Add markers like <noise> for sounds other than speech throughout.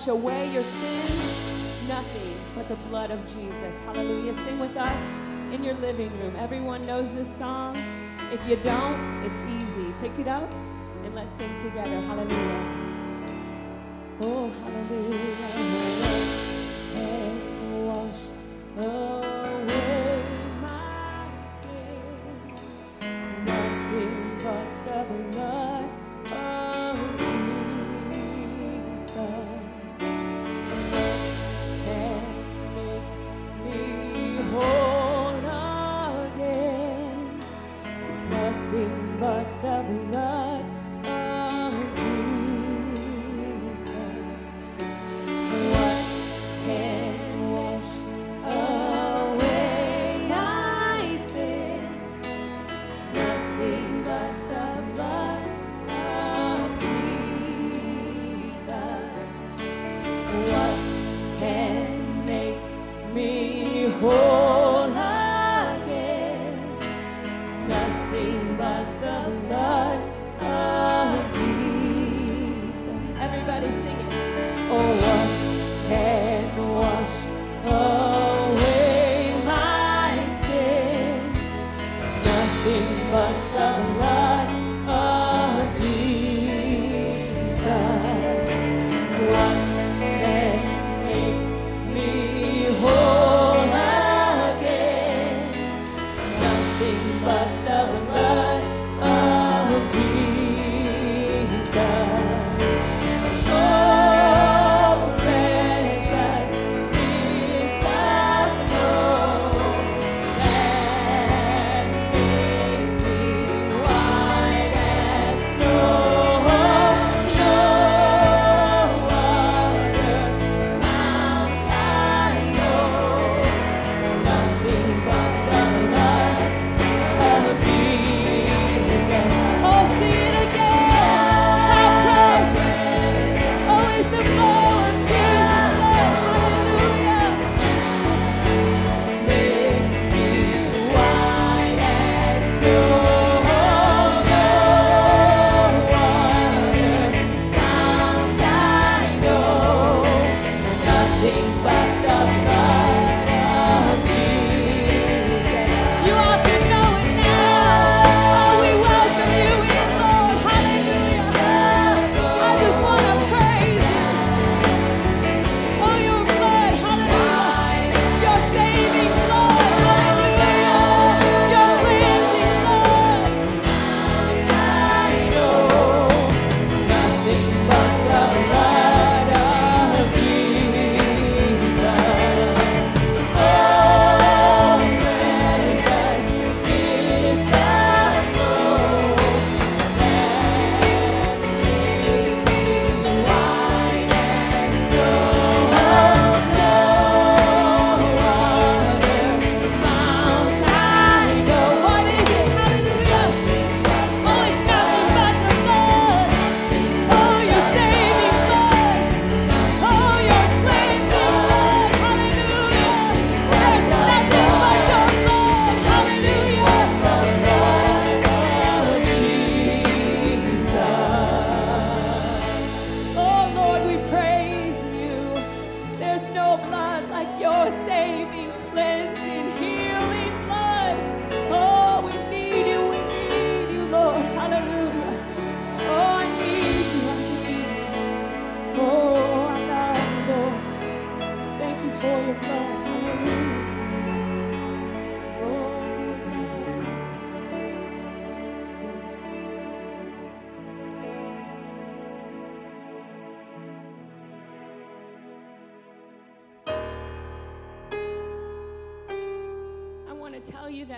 wash away your sins, Nothing but the blood of Jesus. Hallelujah. Sing with us in your living room. Everyone knows this song. If you don't, it's easy. Pick it up and let's sing together. Hallelujah. Oh, hallelujah. Hey, wash away. but the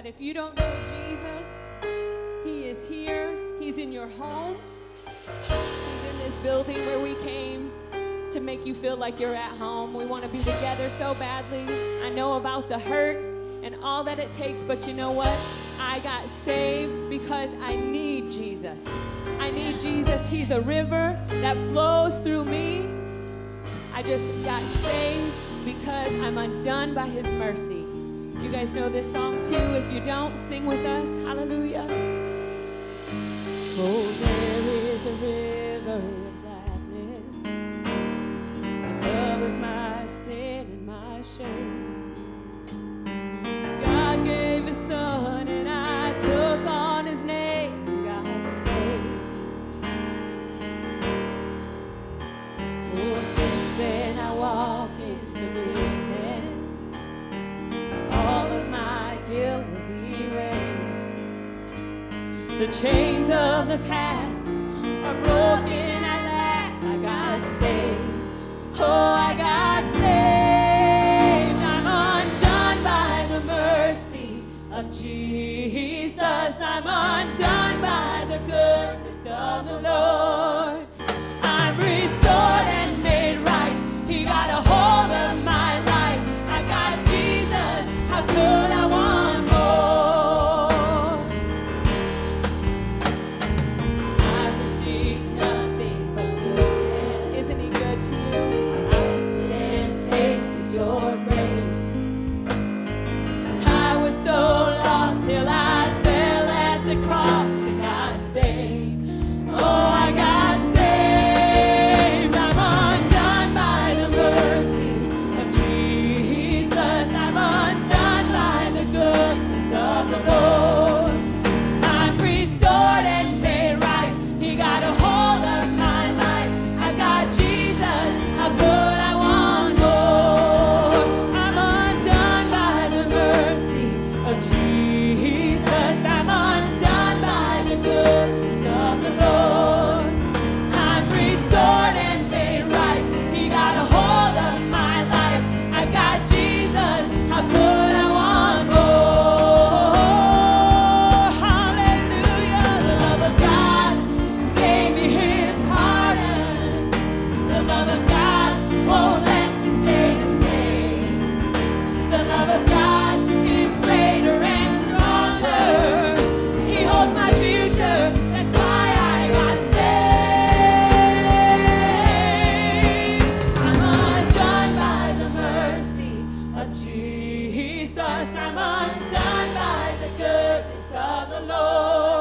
that if you don't know Jesus, He is here, He's in your home, He's in this building where we came to make you feel like you're at home. We want to be together so badly. I know about the hurt and all that it takes, but you know what? I got saved because I need Jesus. I need Jesus. He's a river that flows through me. I just got saved because I'm undone by His mercy. You guys know this song too. If you don't, sing with us. Hallelujah. Oh, there is a river. Okay. Jesus, I'm undone by the goodness of the Lord.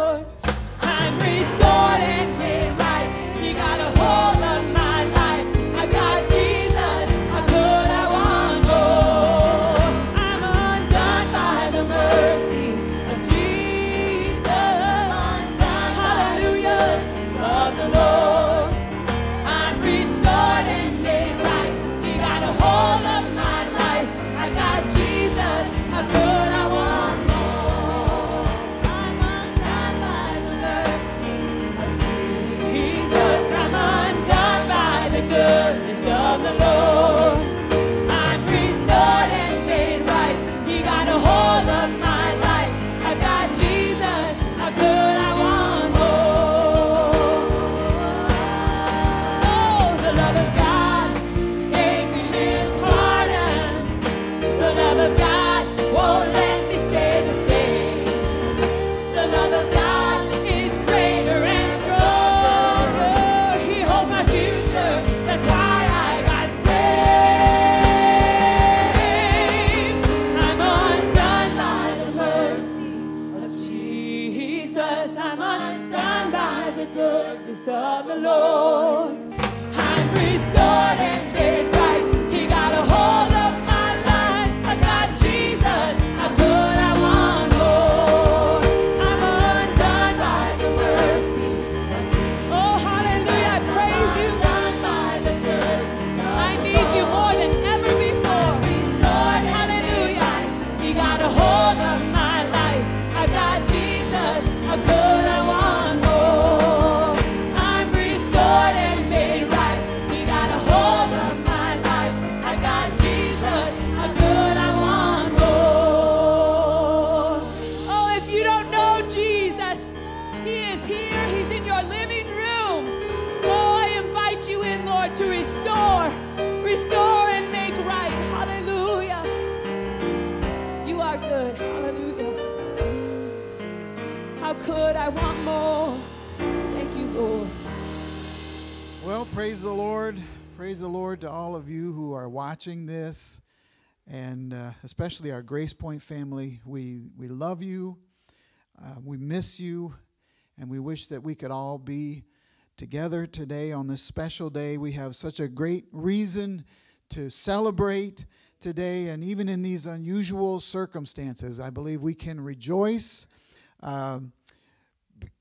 Could. I want more. Thank you, Lord. Well, praise the Lord. Praise the Lord to all of you who are watching this, and uh, especially our Grace Point family. We, we love you, uh, we miss you, and we wish that we could all be together today on this special day. We have such a great reason to celebrate today, and even in these unusual circumstances, I believe we can rejoice. Um,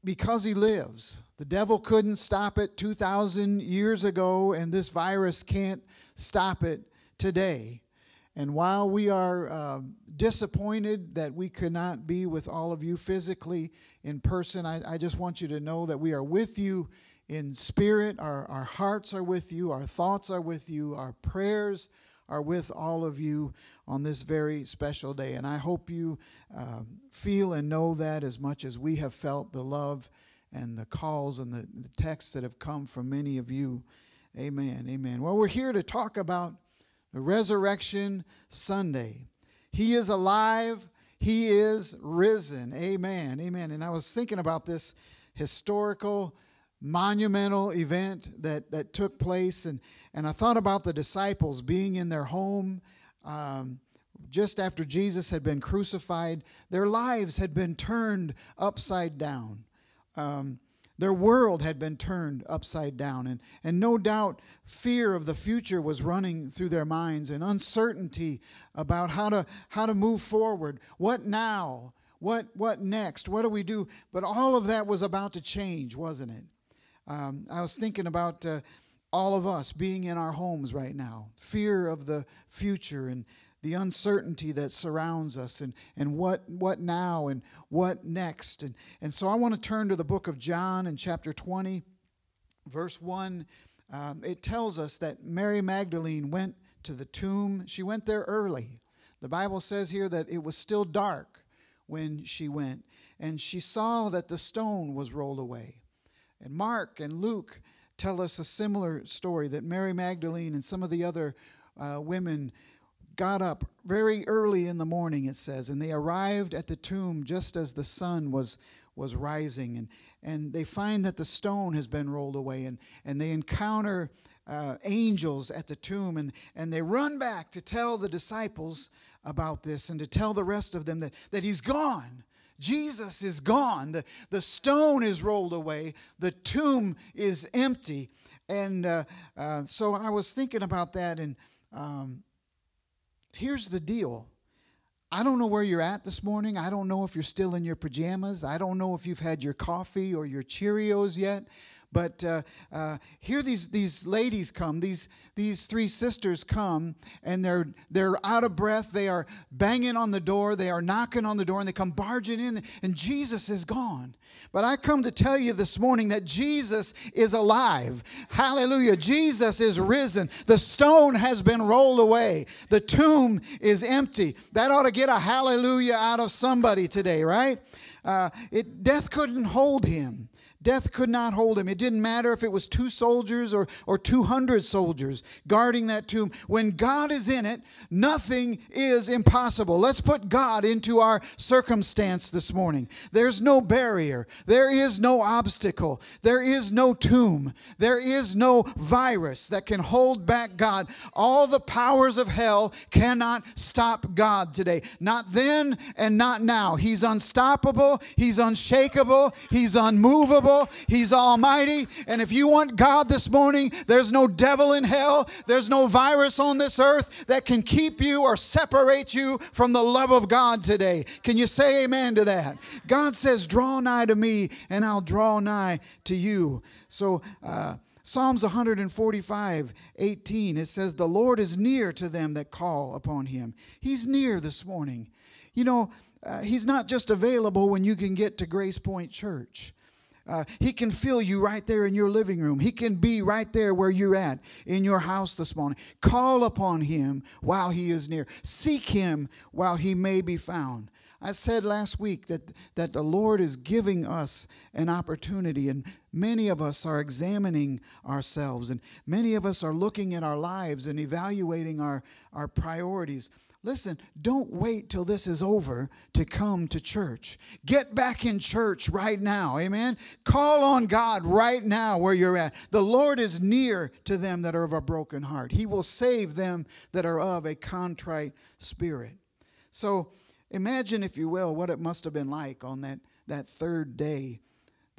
because he lives. The devil couldn't stop it 2,000 years ago, and this virus can't stop it today. And while we are uh, disappointed that we could not be with all of you physically in person, I, I just want you to know that we are with you in spirit. Our, our hearts are with you, our thoughts are with you, our prayers are with all of you on this very special day. And I hope you uh, feel and know that as much as we have felt the love and the calls and the, the texts that have come from many of you. Amen. Amen. Well, we're here to talk about the Resurrection Sunday. He is alive. He is risen. Amen. Amen. And I was thinking about this historical, monumental event that, that took place, and, and I thought about the disciples being in their home um, just after Jesus had been crucified. Their lives had been turned upside down. Um, their world had been turned upside down, and, and no doubt fear of the future was running through their minds and uncertainty about how to, how to move forward. What now? What, what next? What do we do? But all of that was about to change, wasn't it? Um, I was thinking about uh, all of us being in our homes right now, fear of the future and the uncertainty that surrounds us and, and what, what now and what next. And, and so I want to turn to the book of John in chapter 20, verse 1. Um, it tells us that Mary Magdalene went to the tomb. She went there early. The Bible says here that it was still dark when she went, and she saw that the stone was rolled away. And Mark and Luke tell us a similar story that Mary Magdalene and some of the other uh, women got up very early in the morning, it says, and they arrived at the tomb just as the sun was, was rising. And, and they find that the stone has been rolled away, and, and they encounter uh, angels at the tomb, and, and they run back to tell the disciples about this and to tell the rest of them that, that he's gone. Jesus is gone. The, the stone is rolled away. The tomb is empty. And uh, uh, so I was thinking about that. And um, here's the deal I don't know where you're at this morning. I don't know if you're still in your pajamas. I don't know if you've had your coffee or your Cheerios yet. But uh, uh, here these, these ladies come, these, these three sisters come, and they're, they're out of breath. They are banging on the door, they are knocking on the door, and they come barging in, and Jesus is gone. But I come to tell you this morning that Jesus is alive. Hallelujah. Jesus is risen. The stone has been rolled away, the tomb is empty. That ought to get a hallelujah out of somebody today, right? Uh, it, death couldn't hold him. Death could not hold him. It didn't matter if it was two soldiers or, or 200 soldiers guarding that tomb. When God is in it, nothing is impossible. Let's put God into our circumstance this morning. There's no barrier, there is no obstacle, there is no tomb, there is no virus that can hold back God. All the powers of hell cannot stop God today. Not then and not now. He's unstoppable, He's unshakable, He's unmovable. He's almighty. And if you want God this morning, there's no devil in hell, there's no virus on this earth that can keep you or separate you from the love of God today. Can you say amen to that? God says, Draw nigh to me, and I'll draw nigh to you. So, uh, Psalms 145, 18, it says, The Lord is near to them that call upon him. He's near this morning. You know, uh, he's not just available when you can get to Grace Point Church. Uh, he can feel you right there in your living room. He can be right there where you're at in your house this morning. Call upon him while he is near. Seek him while he may be found. I said last week that, that the Lord is giving us an opportunity, and many of us are examining ourselves, and many of us are looking at our lives and evaluating our, our priorities. Listen, don't wait till this is over to come to church. Get back in church right now. Amen. Call on God right now where you're at. The Lord is near to them that are of a broken heart. He will save them that are of a contrite spirit. So imagine, if you will, what it must have been like on that, that third day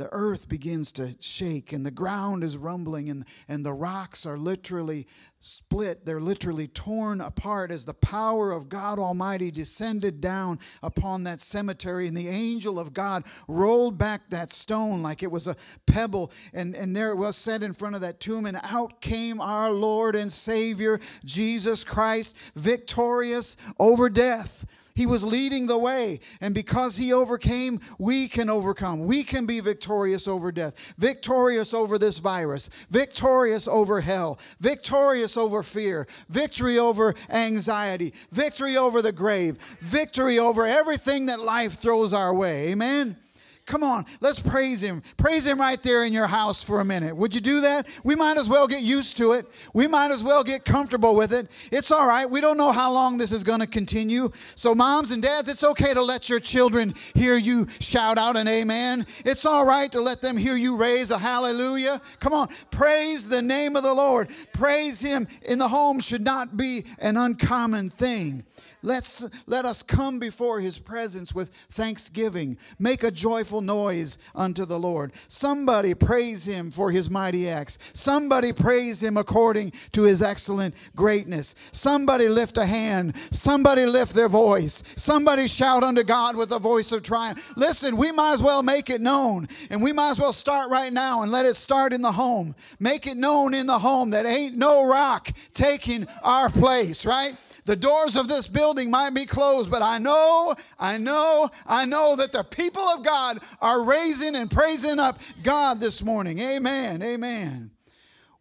the earth begins to shake and the ground is rumbling and, and the rocks are literally split. They're literally torn apart as the power of God Almighty descended down upon that cemetery. And the angel of God rolled back that stone like it was a pebble. And, and there it was set in front of that tomb. And out came our Lord and Savior, Jesus Christ, victorious over death. He was leading the way. And because he overcame, we can overcome. We can be victorious over death, victorious over this virus, victorious over hell, victorious over fear, victory over anxiety, victory over the grave, victory over everything that life throws our way. Amen. Come on, let's praise Him. Praise Him right there in your house for a minute. Would you do that? We might as well get used to it. We might as well get comfortable with it. It's all right. We don't know how long this is going to continue. So, moms and dads, it's okay to let your children hear you shout out an amen. It's all right to let them hear you raise a hallelujah. Come on, praise the name of the Lord. Praise Him in the home should not be an uncommon thing. Let's, let us come before his presence with thanksgiving. Make a joyful noise unto the Lord. Somebody praise him for his mighty acts. Somebody praise him according to his excellent greatness. Somebody lift a hand. Somebody lift their voice. Somebody shout unto God with a voice of triumph. Listen, we might as well make it known. And we might as well start right now and let it start in the home. Make it known in the home that ain't no rock taking our place, right? The doors of this building might be closed, but I know, I know, I know that the people of God are raising and praising up God this morning. Amen. Amen.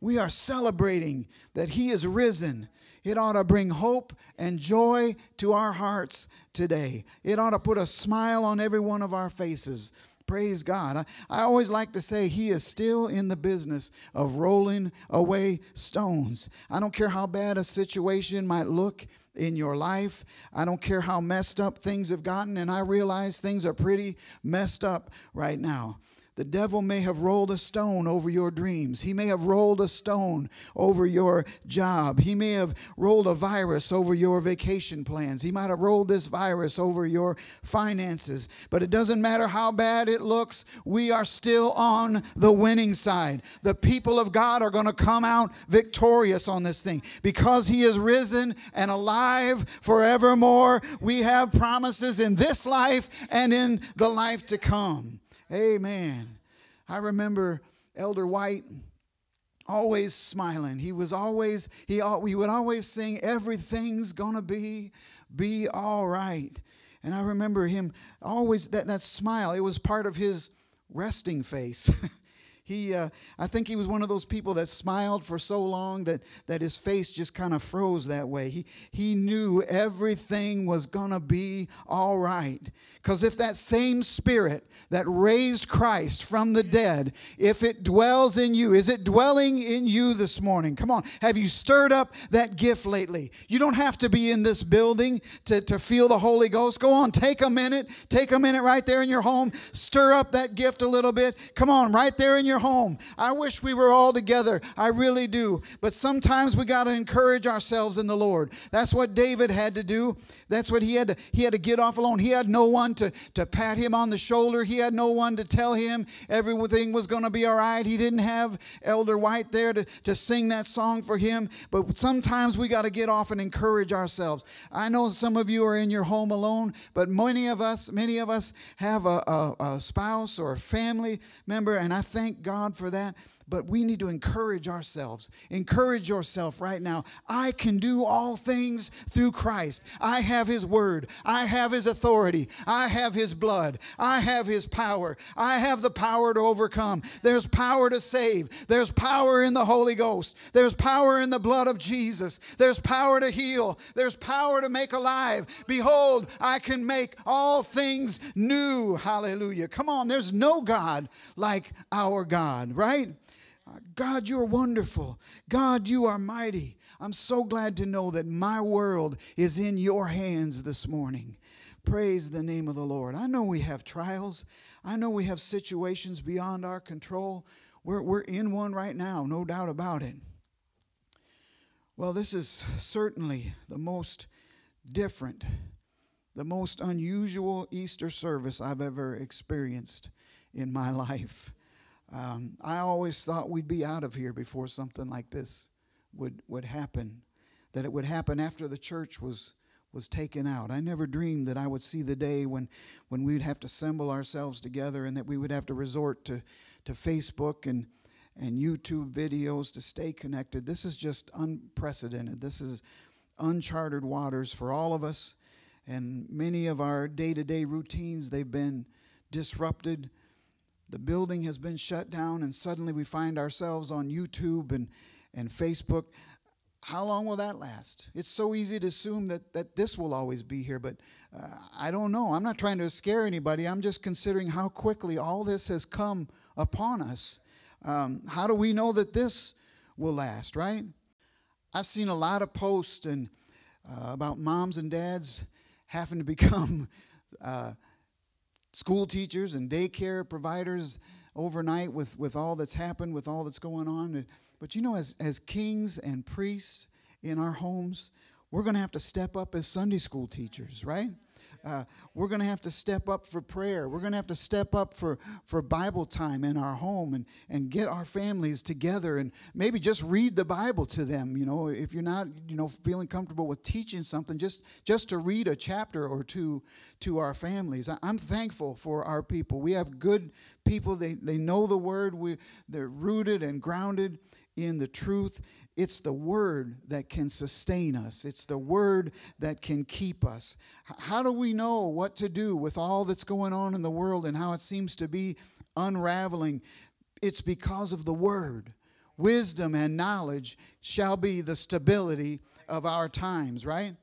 We are celebrating that He is risen. It ought to bring hope and joy to our hearts today. It ought to put a smile on every one of our faces. Praise God. I, I, always like to say He is still in the business of rolling away stones. I don't care how bad a situation might look in your life. I don't care how messed up things have gotten, and I realize things are pretty messed up right now. The devil may have rolled a stone over your dreams. He may have rolled a stone over your job. He may have rolled a virus over your vacation plans. He might have rolled this virus over your finances. But it doesn't matter how bad it looks, we are still on the winning side. The people of God are going to come out victorious on this thing because He is risen and alive forevermore. We have promises in this life and in the life to come. Amen. I remember Elder White always smiling. He was always, he, he would always sing, Everything's gonna be, be all right. And I remember him always, that, that smile, it was part of his resting face. <laughs> He, uh, I think he was one of those people that smiled for so long that, that his face just kind of froze that way. He, he knew everything was going to be all right. Because if that same spirit that raised Christ from the dead, if it dwells in you, is it dwelling in you this morning? Come on. Have you stirred up that gift lately? You don't have to be in this building to, to feel the Holy Ghost. Go on, take a minute. Take a minute right there in your home. Stir up that gift a little bit. Come on, right there in your home. I wish we were all together. I really do. But sometimes we got to encourage ourselves in the Lord. That's what David had to do. That's what he had to he had to get off alone. He had no one to to pat him on the shoulder. He had no one to tell him everything was going to be all right. He didn't have Elder White there to, to sing that song for him. But sometimes we got to get off and encourage ourselves. I know some of you are in your home alone, but many of us, many of us have a, a, a spouse or a family member, and I thank God for that but we need to encourage ourselves. Encourage yourself right now. I can do all things through Christ. I have His Word. I have His authority. I have His blood. I have His power. I have the power to overcome. There's power to save. There's power in the Holy Ghost. There's power in the blood of Jesus. There's power to heal. There's power to make alive. Behold, I can make all things new. Hallelujah. Come on, there's no God like our God, right? God, you're wonderful. God, you are mighty. I'm so glad to know that my world is in your hands this morning. Praise the name of the Lord. I know we have trials. I know we have situations beyond our control. We're, we're in one right now, no doubt about it. Well, this is certainly the most different, the most unusual Easter service I've ever experienced in my <laughs> life. Um, I always thought we'd be out of here before something like this would, would happen, that it would happen after the church was, was taken out. I never dreamed that I would see the day when, when we'd have to assemble ourselves together and that we would have to resort to, to Facebook and, and YouTube videos to stay connected. This is just unprecedented. This is uncharted waters for all of us. And many of our day to day routines, they've been disrupted the building has been shut down and suddenly we find ourselves on YouTube and, and Facebook. How long will that last? It's so easy to assume that, that this will always be here, but uh, I don't know. I'm not trying to scare anybody. I'm just considering how quickly all this has come upon us. Um, how do we know that this will last, right? I've seen a lot of posts and uh, about moms and dads having to become <laughs> uh, school teachers and daycare providers overnight with, with all that's happened, with all that's going on. But you know, as, as kings and priests in our homes, we're going to have to step up as Sunday school teachers, right? Uh, we're going to have to step up for prayer. We're going to have to step up for, for Bible time in our home and, and get our families together and maybe just read the Bible to them. You know, if you're not, you know, feeling comfortable with teaching something, just, just to read a chapter or two to our families. I, I'm thankful for our people. We have good people. They, they know the word. We, they're rooted and grounded in the truth. It's the word that can sustain us, it's the word that can keep us. How do we know what to do with all that's going on in the world and how it seems to be unraveling? It's because of the word. Wisdom and knowledge shall be the stability of our times, right?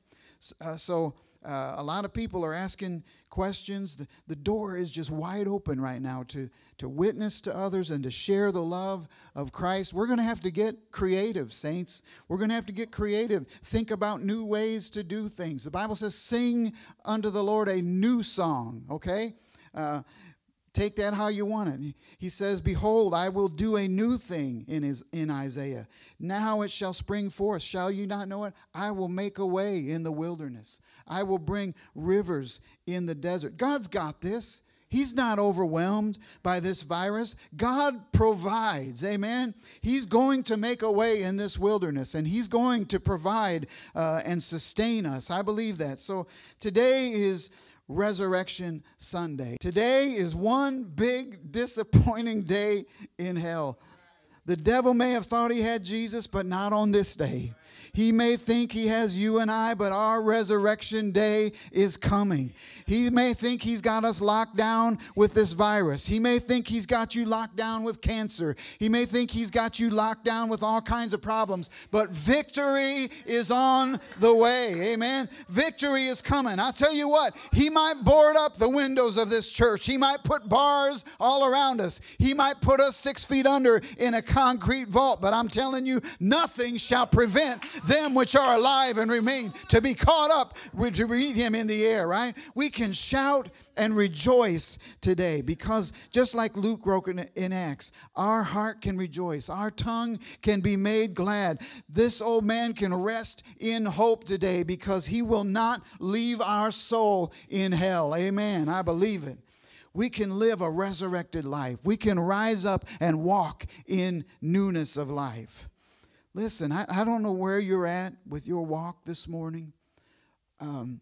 Uh, so, uh, a lot of people are asking questions. The, the door is just wide open right now to, to witness to others and to share the love of Christ. We're going to have to get creative, saints. We're going to have to get creative. Think about new ways to do things. The Bible says, sing unto the Lord a new song, okay? Uh, Take that how you want it. He says, Behold, I will do a new thing in, his, in Isaiah. Now it shall spring forth. Shall you not know it? I will make a way in the wilderness. I will bring rivers in the desert. God's got this. He's not overwhelmed by this virus. God provides. Amen. He's going to make a way in this wilderness and He's going to provide uh, and sustain us. I believe that. So today is Resurrection Sunday. Today is one big disappointing day in hell. The devil may have thought he had Jesus, but not on this day. He may think he has you and I, but our resurrection day is coming. He may think he's got us locked down with this virus. He may think he's got you locked down with cancer. He may think he's got you locked down with all kinds of problems, but victory is on the way. Amen. Victory is coming. I'll tell you what, he might board up the windows of this church. He might put bars all around us. He might put us six feet under in a concrete vault, but I'm telling you, nothing shall prevent them which are alive and remain to be caught up to meet him in the air, right? We can shout and rejoice today because just like Luke wrote in Acts, our heart can rejoice, our tongue can be made glad. This old man can rest in hope today because he will not leave our soul in hell. Amen. I believe it we can live a resurrected life. We can rise up and walk in newness of life. Listen, I, I don't know where you're at with your walk this morning, um,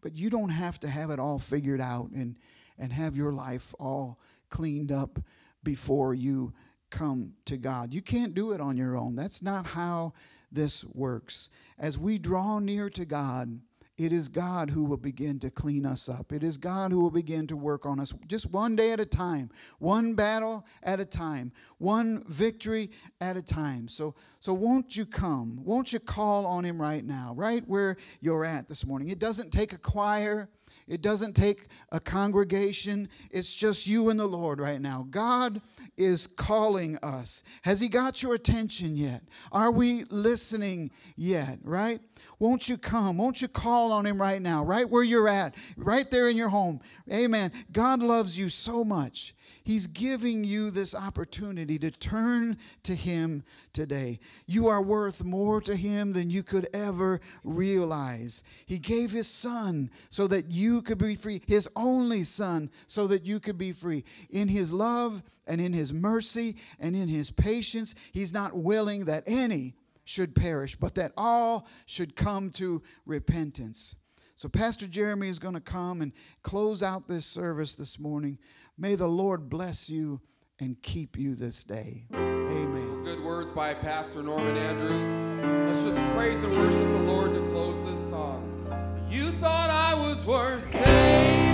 but you don't have to have it all figured out and, and have your life all cleaned up before you come to God. You can't do it on your own. That's not how this works. As we draw near to God, it is God who will begin to clean us up. It is God who will begin to work on us just one day at a time, one battle at a time, one victory at a time. So, so won't you come? Won't you call on Him right now, right where you're at this morning? It doesn't take a choir, it doesn't take a congregation. It's just you and the Lord right now. God is calling us. Has He got your attention yet? Are we listening yet, right? Won't you come? Won't you call on Him right now, right where you're at, right there in your home? Amen. God loves you so much. He's giving you this opportunity to turn to Him today. You are worth more to Him than you could ever realize. He gave His Son so that you could be free, His only Son, so that you could be free. In His love and in His mercy and in His patience, He's not willing that any should perish, but that all should come to repentance. So, Pastor Jeremy is going to come and close out this service this morning. May the Lord bless you and keep you this day. Amen. Good words by Pastor Norman Andrews. Let's just praise and worship the Lord to close this song. You thought I was worth saving.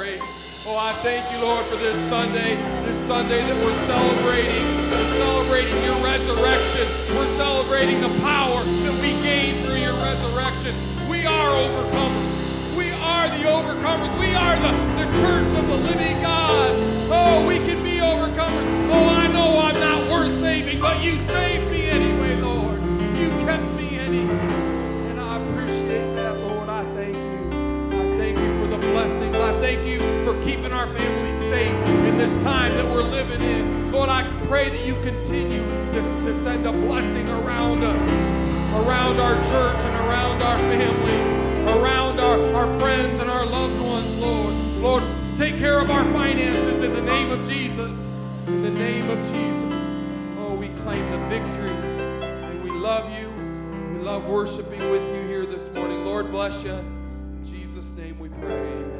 Oh, I thank you, Lord, for this Sunday, this Sunday that we're celebrating. We're celebrating your resurrection. We're celebrating the power that we gain through your resurrection. We are overcomers. We are the overcomers. We are the, the church of the living God. Oh, we can be overcomers. Oh, I know I'm not worth saving, but you saved me anyway, blessings. I thank you for keeping our families safe in this time that we're living in. Lord, I pray that you continue to, to send a blessing around us, around our church and around our family, around our, our friends and our loved ones, Lord. Lord, take care of our finances in the name of Jesus. In the name of Jesus. Oh, we claim the victory and we love you. We love worshiping with you here this morning. Lord bless you. Name we pray. Amen.